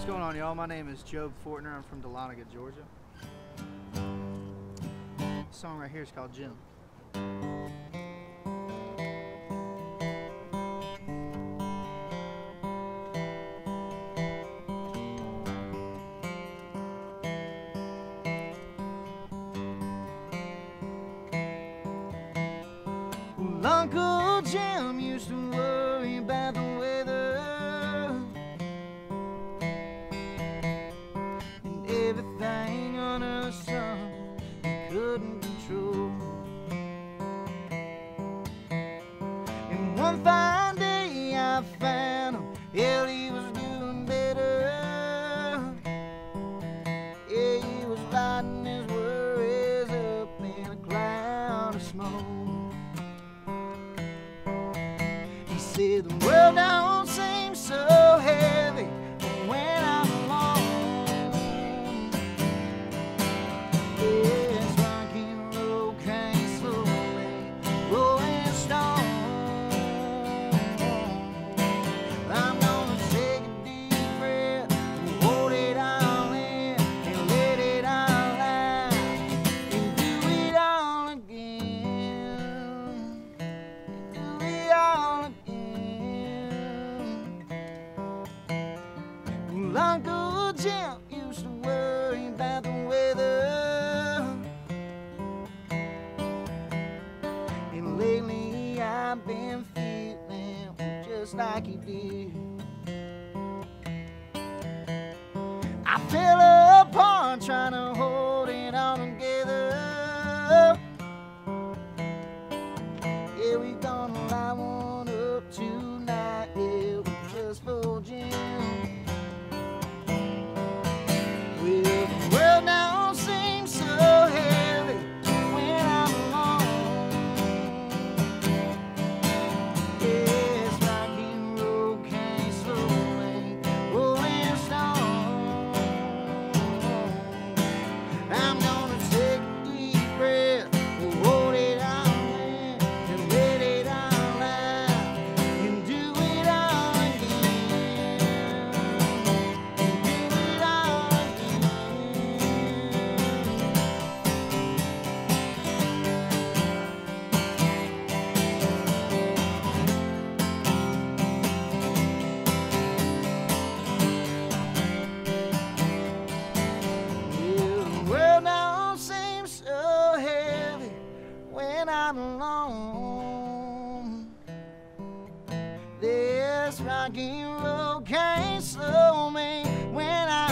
What's going on, y'all? My name is Jobe Fortner. I'm from Dahlonega, Georgia. This song right here is called Jim. Uncle Jim used to worry one fine day I found him, hell, he was doing better. Yeah, he was lighting his worries up in a cloud of smoke. He said the world don't Well, Uncle Jim used to worry about the weather. And lately I've been feeling just like he did. I fell apart trying to hold it all together. Yeah, we gonna rock and roll can't slow me when I'm